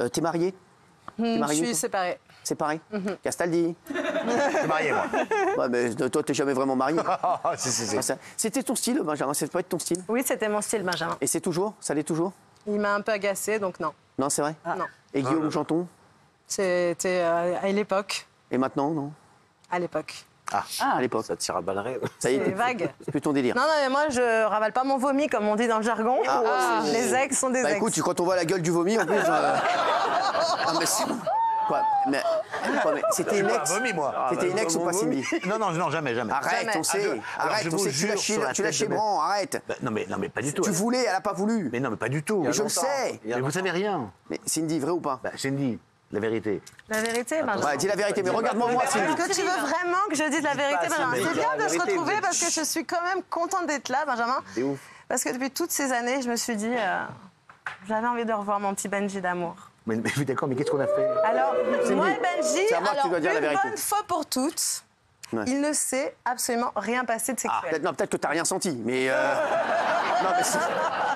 Euh, T'es marié? T'es Je marié, suis séparée. C'est pareil Castaldi Je suis marié, moi. Ouais, mais toi, t'es jamais vraiment marié. Ah, si, si, si. Ah, ça- C'était ton style, Benjamin, c'est pas être ton style. Oui, c'était mon style, Benjamin. Et c'est toujours? Ça l'est toujours? Il m'a un peu agacée, donc non. Non, c'est vrai? Non. Et Guillaume Janton? C'était euh, à l'époque. Et maintenant, non? À l'époque. Ah, à l'époque. ça tire à balles. Ça y est, C'est vague. c'est plus ton délire. Non, non, mais moi, je ravale pas mon vomi, comme on dit dans le jargon. Ah. Les ex sont des Bah ex. écoute, quand on voit la gueule du vomi, en plus. euh, Ah, mais c'est. Quoi Mais, quoi, mais c'était une ex vomi, moi. Ah, C'était une ex ou pas, Cindy Non, non, non, jamais, jamais. Arrête, Jamais. on sait. Ah, alors, arrête, je on sait que tu l'as tu chez Bran, arrête. Bah, non, mais, non, mais pas du tout. Tu voulais, elle a pas voulu. Mais non, mais pas du tout. Mais je le sais. Mais vous savez rien. Mais Cindy, vrai ou pas? Bah, Cindy, la vérité. La vérité, Benjamin. Ouais, dis la vérité, mais regarde-moi moi. Est-ce que tu veux vraiment que je dise la vérité, Benjamin. C'est bien de se retrouver parce que je suis quand même contente d'être là, Benjamin. C'est ouf. Parce que depuis toutes ces années, je me suis dit, euh, j'avais envie de revoir mon petit Benji d'amour. Mais, mais d'accord, mais qu'est-ce qu'on a fait? Alors, moi et Benji, alors, dois dire la une bonne fois pour toutes, Ouais. il ne s'est absolument rien passé de sexuel. Peut-être non, peut-être que t'as rien senti, mais. euh, Non, mais.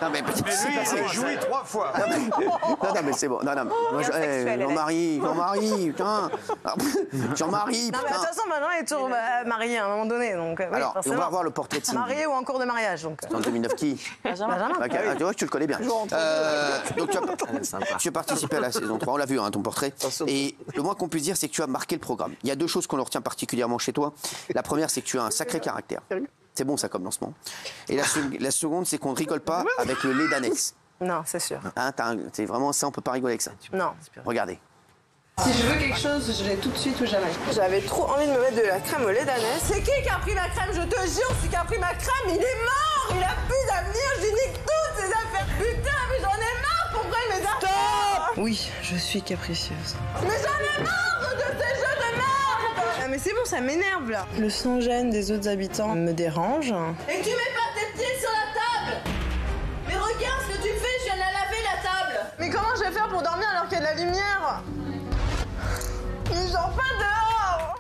Non, mais peut-être que c'est passé. joué trois fois. Non, mais, non, non, mais c'est bon. Non, non, moi, je- eh, Jean-Marie, Jean-Marie, putain. Jean-Marie, Non, mais de putain. toute façon, maintenant, il est toujours bah, marié à un moment donné. Donc, euh, oui, Alors, on forcément. va revoir le portrait de Cindy. Marié ou en cours de mariage. Donc, euh, En 2009, qui? Benjamin. Ah, tu vois, tu le connais bien. Euh, donc, tu as, tu as participé à la saison 3, on l'a vu, hein, ton portrait. Et le moins qu'on puisse dire, c'est que tu as marqué le programme. Il y a deux choses qu'on retient particulièrement chez toi. La première, c'est que tu as un sacré caractère. C'est bon, ça, comme lancement. Et la, sec- la seconde, c'est qu'on ne rigole pas avec le lait d'ânesse. Non, c'est sûr. Hein, t'as un- c'est vraiment ça, on peut pas rigoler avec ça. Non. Regardez. Si je veux quelque chose, je l'ai tout de suite ou jamais. J'avais trop envie de me mettre de la crème au lait d'ânesse. C'est qui qui a pris ma crème? Je te jure, celui qui a pris ma crème, il est mort Il a plus d'avenir, je nique toutes ces affaires Putain, mais j'en ai marre Pour vrai, mes affaires Oui, je suis capricieuse. Mais j'en ai marre de ces Ah mais c'est bon, ça m'énerve là. Le sans-gêne des autres habitants me dérange. Et tu mets pas tes pieds sur la table! Mais regarde ce que tu fais, je viens de la laver la table! Mais comment je vais faire pour dormir alors qu'il y a de la lumière? Ils sont pas dehors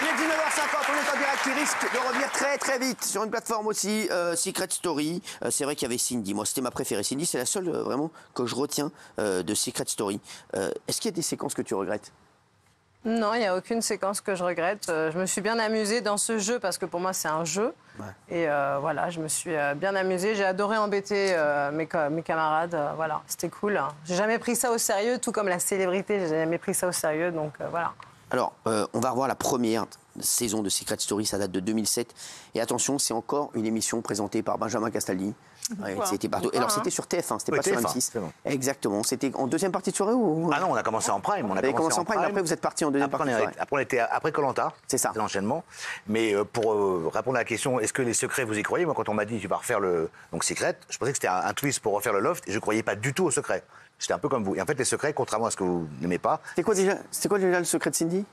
il est 19h50, on est en direct, il risque de revenir très très vite sur une plateforme aussi, euh, Secret Story. Euh, c'est vrai qu'il y avait Cindy, moi c'était ma préférée. Cindy, c'est la seule euh, vraiment que je retiens de Secret Story. Est-ce qu'il y a des séquences que tu regrettes? Non, il n'y a aucune séquence que je regrette. Je me suis bien amusée dans ce jeu parce que pour moi c'est un jeu. Et voilà, je me suis bien amusée. J'ai adoré embêter mes, mes camarades. Voilà, c'était cool. J'ai jamais pris ça au sérieux, tout comme la célébrité. J'ai jamais pris ça au sérieux, donc voilà. Alors, euh, on va revoir la première saison de Secret Story, ça date de 2007. Et attention, c'est encore une émission présentée par Benjamin Castaldi. Ouais, c'était partout. Et alors, c'était sur TF1, c'était Oui, pas sur TF1, M6. c'est bon. Exactement. C'était en deuxième partie de soirée ou Ah non, on a commencé en prime. On a commencé en prime, après vous êtes parti en deuxième après, partie on de est- soirée. après, on était après Colanta. C'est ça. l'enchaînement. Mais euh, pour euh, répondre à la question, est-ce que les secrets vous y croyez? Moi, quand on m'a dit tu vas refaire le donc Secret, je pensais que c'était un, un twist pour refaire le loft et je croyais pas du tout aux secrets. J'étais un peu comme vous. Et en fait, les secrets, contrairement à ce que vous n'aimez pas, C'était quoi déjà C'était quoi déjà le secret de Cindy?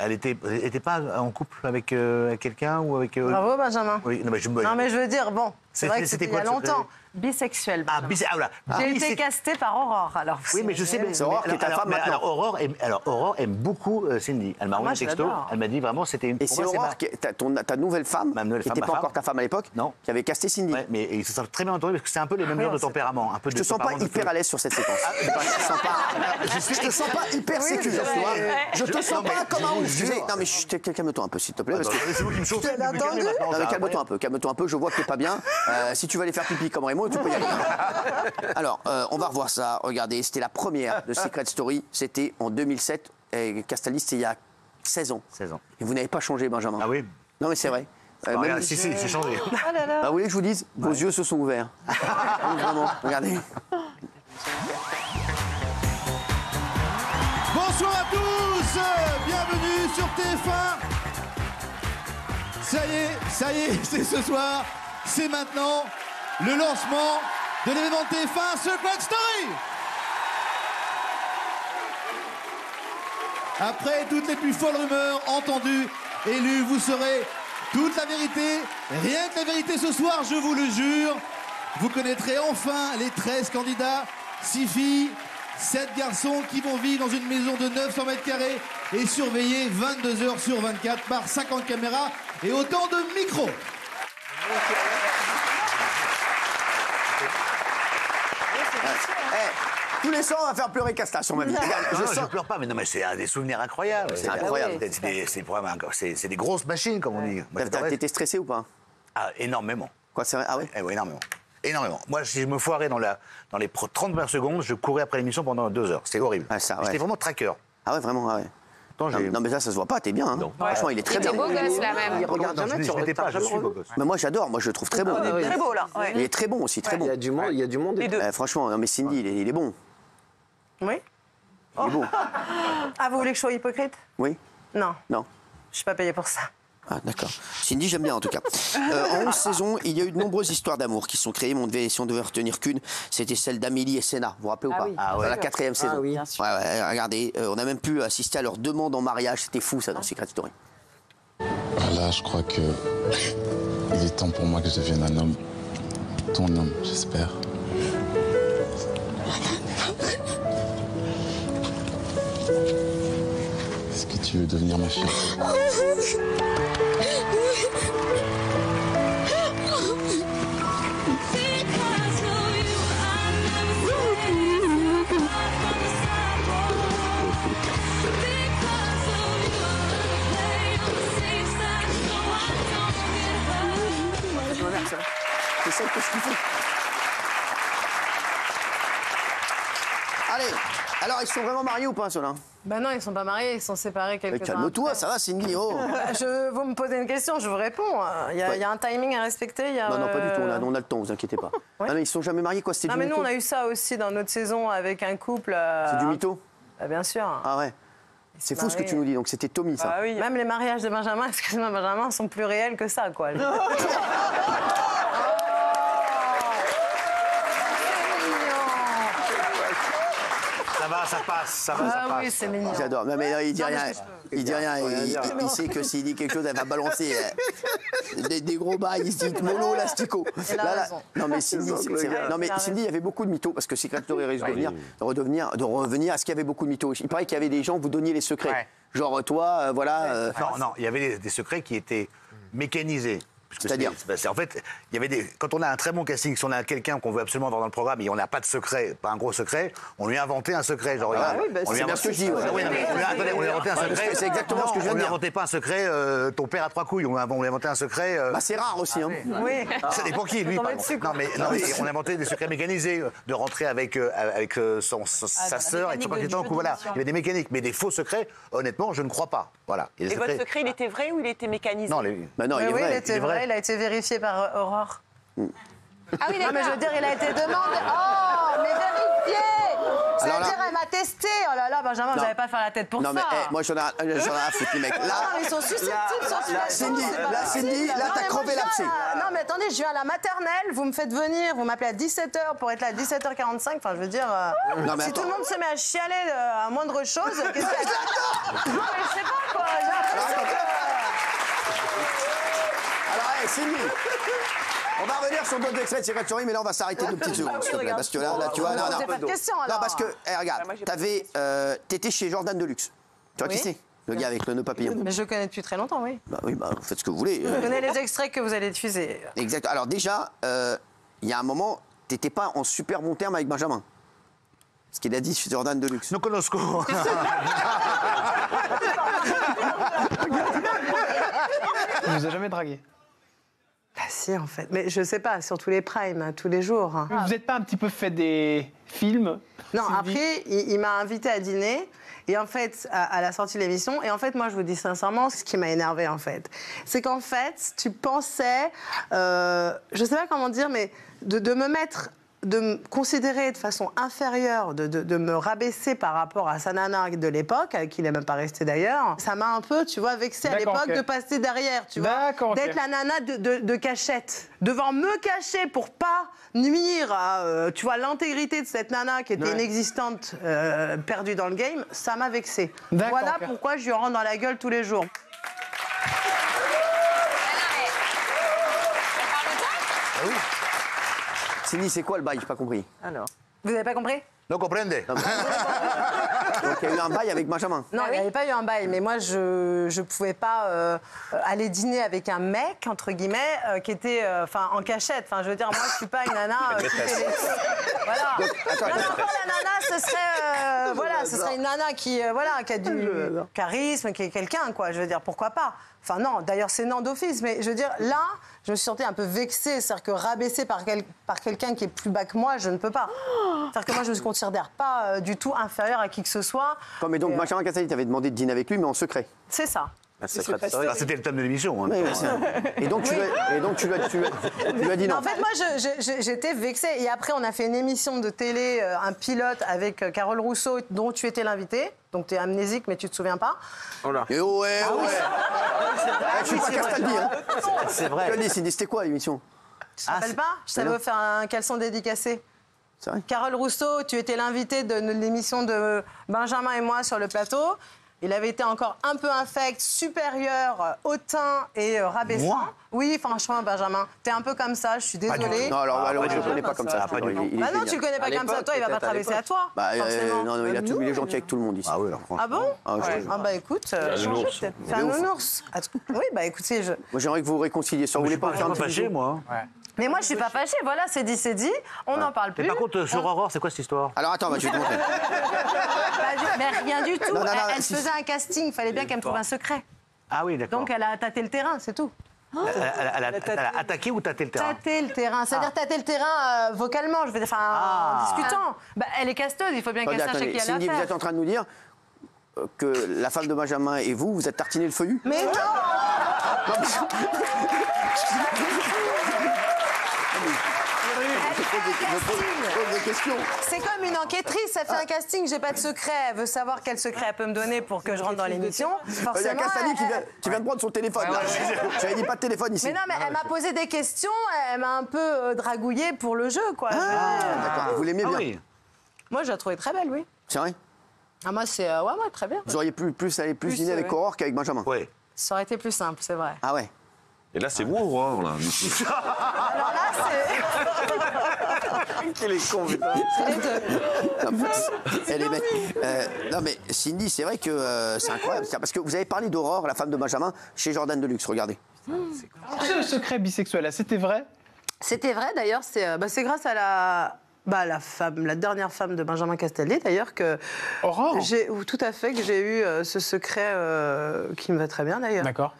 elle était, elle était pas en couple avec euh, avec quelqu'un ou avec. euh, Bravo, Benjamin. Oui, non mais je. Non, mais je veux dire, bon, c'est C'était- vrai que c'était il y a longtemps. Bisexuel. Ah, Benjamin. bis- ah, voilà. J'ai Ah, été castée par Aurore, alors. Oui, mais je sais. Mais, C'est Aurore mais qui est ta alors- femme mais maintenant. alors, Aurore aime, alors Aurore aime beaucoup euh, Cindy. Elle m'a envoyé moi, un texto. Elle m'a dit vraiment c'était une. Et c'est Aurore, ma- qui est- ta, ton- ta nouvelle femme, Ma nouvelle qui femme, n'était pas femme. encore ta femme à l'époque, Non. qui avait casté Cindy. Ouais, mais ils se sont très bien entendus parce que c'est un peu les mêmes genres de tempérament. Un peu Je te sens pas hyper à l'aise sur cette séquence. je te sens pas, je te sens pas hyper sécure, tu. Je te sens pas comme un ouf. tu. Non mais calme-toi un peu s'il te plaît. C'est vous qui me chauffez. Tu calme-toi un peu, calme-toi un peu, je vois que t'es pas bien. Euh, si tu vas aller faire pipi comme Raymond, tu peux y aller. Alors, euh, on va revoir ça. Regardez, c'était la première de Secret Story. C'était en 2007. Et Castalis, c'est il y a 16 ans. 16 ans. Et vous n'avez pas changé, Benjamin. Ah oui Non, mais c'est vrai. Euh, Ah, même- Si, si, c'est changé. Bah, vous voulez que je vous dise Vos yeux se sont ouverts. Vraiment, regardez. Bonsoir à tous Bienvenue sur TF1 Ça y est, ça y est, c'est ce soir, c'est maintenant le lancement de l'événement de TF1 Secret Story Après toutes les plus folles rumeurs entendues et lues, vous saurez toute la vérité, rien que la vérité ce soir, je vous le jure. Vous connaîtrez enfin les 13 candidats, 6 filles, 7 garçons qui vont vivre dans une maison de 900 mètres carrés et surveillés 22 heures sur 24 par 50 caméras et autant de micros. Eh, tous les soirs, on va faire pleurer Casta sur ma Non, je non, je sens. pleure pas, mais non, mais c'est un des souvenirs incroyables. C'est incroyable. C'est des, c'est des c'est des grosses machines, comme on dit. T'as-. T'étais stressé ou pas Ah, énormément. Quoi, c'est vrai? Ah ouais? Eh oui, énormément. Énormément. Moi, si je me foirais dans, la, dans les pro- 30 premières secondes, je courais après l'émission pendant deux heures. C'est horrible. Ah, ouais. J'étais vraiment tracker. Ah ouais, vraiment, ah ouais. Attends, Non, mais là, ça se voit pas, t'es bien. hein. Franchement, il est très Il était bien. beau gosse, là, même. regarde Non, jamais, je tu je n'étais pas, je regardes suis beau gosse. Mais moi, j'adore, moi, je le trouve très bon. Il est très beau, là. ouais. Il est très bon aussi, très Il bon. y a du monde, il y a du monde. Les deux. Eh, franchement, non, mais Cindy, il est, il est bon. Oui Il est bon. Ah, vous voulez que je sois hypocrite? Oui Non, Non je suis pas payée pour ça. Ah, d'accord. Cindy, j'aime bien en tout cas. Euh, en 11 saisons, il y a eu de nombreuses histoires d'amour qui sont créées. Mais on devait, si on devait retenir qu'une, c'était celle d'Amélie et Senna. Vous vous rappelez ou pas oui. Ah ouais. Dans La quatrième saison. oui. Ouais, ouais, regardez, euh, on a même pu assister à leur demande en mariage. C'était fou ça dans Secret Story. Ah, Là, je crois que il est temps pour moi que je devienne un homme. Ton homme, j'espère. Tu veux devenir ma fille. Allez, alors ils sont vraiment mariés ou pas, ceux-là? Ben non, ils sont pas mariés, ils sont séparés quelques temps Calme-toi, ça va, Cindy. Oh. Bah, Je, vous me posez une question, je vous réponds. Il y a, Ouais. il y a un timing à respecter. il Y a, Non, non, pas du tout. On a, euh, on a le temps, vous inquiétez pas. Ah, mais ils sont jamais mariés, quoi C'était Non, du mais nous, on a eu ça aussi dans notre saison avec un couple. euh, C'est du mytho? Bah, Bien sûr. Ah ouais. C'est fou ce que tu nous dis. Donc c'était Tommy, ça. Ah oui. Même les mariages de Benjamin, excuse-moi, Benjamin, sont plus réels que ça, quoi. Va, ça passe, ça va, ça Ah passe. oui, c'est mignon. J'adore. Non, mais là, il dit Non, rien. Il dit rien. Il, il- il sait que s'il dit quelque chose, elle va balancer euh, des, des gros bails. Il se dit mollo, lastico. Il a raison. non, mais Cindy, c'est- c'est vrai. Non, mais Cindy, il y avait beaucoup de mythos parce que Secret Story risque de revenir, de redevenir, de revenir à ce qu'il y avait beaucoup de mythos. Il paraît qu'il y avait des gens, vous donniez les secrets. Ouais. Genre, toi, euh, voilà. euh, Non, non, il y avait des, des secrets qui étaient mécanisés. C'est-à-dire c'est- bah, c'est- En fait, il y avait des. Quand on a un très bon casting, si on a quelqu'un qu'on veut absolument avoir dans le programme et on n'a pas de secret, pas un gros secret, on lui a inventé un secret. Genre, Ah il- oui, bah, on lui c'est a bien inventé- je. Ah on on un secret. c'est exactement ce que je viens On de lui a dire. inventé pas un secret, euh, ton père a trois couilles. On lui a on inventé un secret. euh, bah, c'est rare aussi. Hein. Oui. ça dépend qui, lui. Dessus, non, mais, non, mais on a inventé des secrets mécanisés, euh, de rentrer avec, euh, avec son, son- sa sœur et de mécanique pas Voilà, il y avait des mécaniques, mais des faux secrets, honnêtement, je ne crois pas. Voilà. Et votre secret, il était vrai ou il était mécanisé? Non, Bah non, il est vrai. Il a été vérifié par euh, Aurore. Ah oui, Non, mais je veux dire, il a été demandé. Oh, mais vérifié C'est-à-dire, elle m'a testé. Oh là là, Benjamin, vous Non. n'allez pas faire la tête pour Non, mais ça. eh, moi, j'en ai, j'en ai rien à foutre, les mecs. Là, Non, ils sont susceptibles, sans là, Cindy, là, Cindy, là, t'as crevé l'abcès. Non, mais attendez, je viens à la maternelle, vous me faites venir, vous m'appelez à 17h pour être là à 17h45. Enfin, je veux dire, euh, Non, mais si attends. tout le monde se met à chialer euh, à moindre chose, qu'est-ce a Non, mais je sais pas, quoi. J'ai l'impression que- Cindy, on va revenir sur d'autres extraits de Secret Story, mais là, on va s'arrêter deux petites secondes, s'il te plaît. Parce que là, là tu vois, non, non. pas de questions, Non, alors. parce que, eh, regarde, t'avais, euh, t'étais chez Jordan Deluxe. Tu vois qui c'est Le gars avec le nœud papillon. Mais je le connais depuis très longtemps, oui. Bah oui, bah, faites ce que vous voulez. Je euh, connais les extraits que vous allez diffuser. Exact. Alors, déjà, euh, il y a un moment, t'étais pas en super bon terme avec Benjamin. Ce qu'il a dit chez Jordan Deluxe. No conosco. Il vous a jamais dragué si, en fait. Mais je sais pas, sur tous les primes, hein, tous les jours. hein. Vous n'êtes pas un petit peu fait des films Non, après, il, il m'a invité à dîner. Et en fait, à, à la sortie de l'émission, et en fait, moi, je vous dis sincèrement, ce qui m'a énervé, en fait, c'est qu'en fait, tu pensais, euh, je sais pas comment dire, mais de, de me mettre, de me considérer de façon inférieure, de, de- de me rabaisser par rapport à sa nana de l'époque, avec qui il n'est même pas resté d'ailleurs, ça m'a un peu, tu vois, vexé à l'époque de passer derrière, tu vois, d'être la nana de, cachette, devant me cacher pour pas nuire à, euh, tu vois, l'intégrité de cette nana qui était Ouais. inexistante, euh, perdue dans le game, ça m'a vexé. Voilà pourquoi je lui rentre dans la gueule tous les jours. Cindy, c'est quoi le bail? J'ai pas compris. Alors. Vous avez pas compris? No comprende. Donc il y a eu un bail avec Benjamin. Non, il n'y avait pas eu un bail, mais moi, je ne pouvais pas euh, aller dîner avec un mec, entre guillemets, euh, qui était euh, en cachette. Enfin, je veux dire, moi, je suis pas une nana euh, qui fait les... Voilà. attends, non, mais encore, la nana, ce serait, euh, voilà, ce serait une nana qui, euh, voilà, qui a du charisme, qui est quelqu'un, quoi. Je veux dire, pourquoi pas? Enfin, non, d'ailleurs, c'est non d'office, mais je veux dire, là, je me suis sentie un peu vexée. C'est-à-dire que rabaisser par, quel- par quelqu'un qui est plus bas que moi, je ne peux pas. C'est-à-dire que moi, je ne me considère pas euh, du tout inférieure à qui que ce soit. Comme et donc Et, euh, Benjamin Castaldi t'avait demandé de dîner avec lui, mais en secret. C'est ça. Ah, C'était le thème de l'émission. hein. Oui, oui, et donc tu lui as- dit non. En fait, moi, j'étais vexée. Et après, on a fait une émission de télé, euh, un pilote avec euh, Carole Rousseau, dont tu étais l'invité. Donc, tu es amnésique, mais tu te souviens pas. Et ouais, ouais. Eh, je suis pas Castaldi. Hein. C'est Tu vrai. c'était quoi l'émission Tu te rappelles pas Je savais faire un caleçon dédicacé. C'est vrai Carole Rousseau, tu étais l'invité de l'émission de Benjamin et moi sur le plateau. Il avait été encore un peu infect, supérieur, euh, hautain et euh, rabaissant. Moi? Oui, franchement, Benjamin, t'es un peu comme ça, je suis désolée. Non, alors, Ah, alors je ne tout. connais pas comme ça. Ah, pas du tout. Bah non, tu le connais pas comme ça, toi, il va pas traverser à toi. Bah, euh, non, non, il a, tout, il est gentil avec tout le monde ici. Ah oui, alors. Ah bon? Ah, je- Ah bah écoute, un nounours. c'est un nounours. Ah, t- Oui, bah écoutez, je... Moi, j'aimerais que vous vous réconciliez. Ça, vous Je voulez pas faire un petit moi. Mais moi, je suis pas fâchée, voilà, c'est dit, c'est dit, on n'en parle plus. Mais par contre, euh, sur Aurore, c'est quoi cette histoire? Alors attends, bah, je vais te montrer. Mais rien du tout, Non, non, non, elle, elle si- faisait un casting, il fallait bien qu'elle me trouve un secret. Ah oui, d'accord. Donc elle a tâté le terrain, c'est tout. Elle, elle- elle a, elle a attaqué ou tâté le terrain? Tâter le terrain, c'est-à-dire tâter le terrain euh, vocalement, je veux dire, enfin, en Ah. discutant. Bah, elle est casteuse, il faut bien qu'elle Attendez, sache à attendez. qui elle a Cindy, vous êtes en train de nous dire euh, que la femme de Benjamin et vous, vous êtes tartiné le feuillu Mais non C'est comme une enquêtrice, ça fait un casting, j'ai pas de secret, elle veut savoir quel secret elle peut me donner pour que je rentre dans l'émission. Il y a Castaldi qui vient, qui vient de prendre son téléphone. là. J'avais dit pas de téléphone ici. Mais non, mais elle m'a posé des questions, elle m'a un peu euh, dragouillée pour le jeu, quoi. Ah, d'accord. Vous l'aimez Ah bien. oui. Moi, je la trouvais très belle, oui. C'est vrai? Ah, moi, c'est. euh, ouais, ouais, très bien. Vous auriez pu plus aller plus, Plus, dîner avec ouais. Aurore qu'avec Benjamin. Ouais. Ça aurait été plus simple, c'est vrai. Ah ouais. Et là, c'est moi, Aurore, là. C'est. Quel est con, c'est Elle est belle. Euh, non mais Cindy, c'est vrai que euh, c'est incroyable. ça, Parce que vous avez parlé d'Aurore, la femme de Benjamin, chez Jordan Deluxe. Regardez. Ce secret bisexuel, là, c'était vrai? C'était vrai, d'ailleurs, c'est euh, bah, c'est grâce à la. Bah, la femme, la dernière femme de Benjamin Castaldi, d'ailleurs, que Aurore? j'ai, ou tout à fait, que j'ai eu euh, ce secret euh, qui me va très bien, d'ailleurs. D'accord.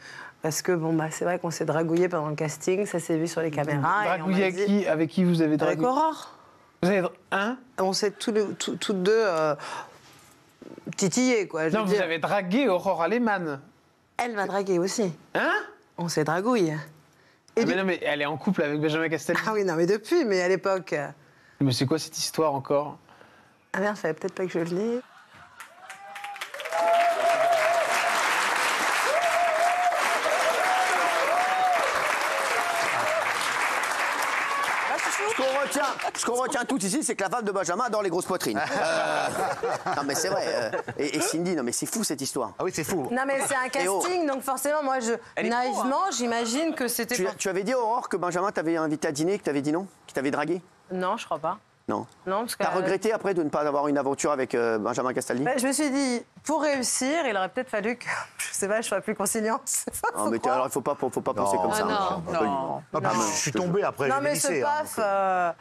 Parce que bon, bah, c'est vrai qu'on s'est dragouillé pendant le casting, ça s'est vu sur les caméras. Dragouillé avec dit- qui? Avec qui vous avez Avec dragué Aurore. Vous avez. Hein? On s'est tous les- tout- toutes deux euh, titillés, quoi. je Non, vous dire. avez dragué Aurore Alemann. Elle m'a dragué aussi. Hein? On s'est dragouillé. Ah, du- mais non, mais elle est en couple avec Benjamin Castaldi. Ah oui, non, mais depuis, mais à l'époque. Mais c'est quoi cette histoire encore? Ah merde, fallait peut-être pas que je le dise. Ce qu'on retient, ce qu'on retient tout ici, c'est que la femme de Benjamin adore les grosses poitrines. Euh, non mais c'est vrai. euh, et, et Cindy, non mais c'est fou cette histoire. Ah oui, c'est fou. Non, mais c'est un oh. casting, donc forcément, moi, je naïvement, j'imagine que c'était. Tu, tu avais dit à Aurore que Benjamin t'avait invité à dîner, que t'avais dit non, qu'il t'avait dragué? Non, je crois pas. Non. Non, parce que. T'as regretté après de ne pas avoir une aventure avec euh, Benjamin Castaldi? Bah, je me suis dit, pour réussir, il aurait peut-être fallu que, je sais pas, je sois plus conciliante. Non mais t'es- alors il faut pas, faut, faut pas penser comme Ah ça. non, hein. non. Ah, puis, je suis tombé après Non, mais ce lycée. hein, paf. euh,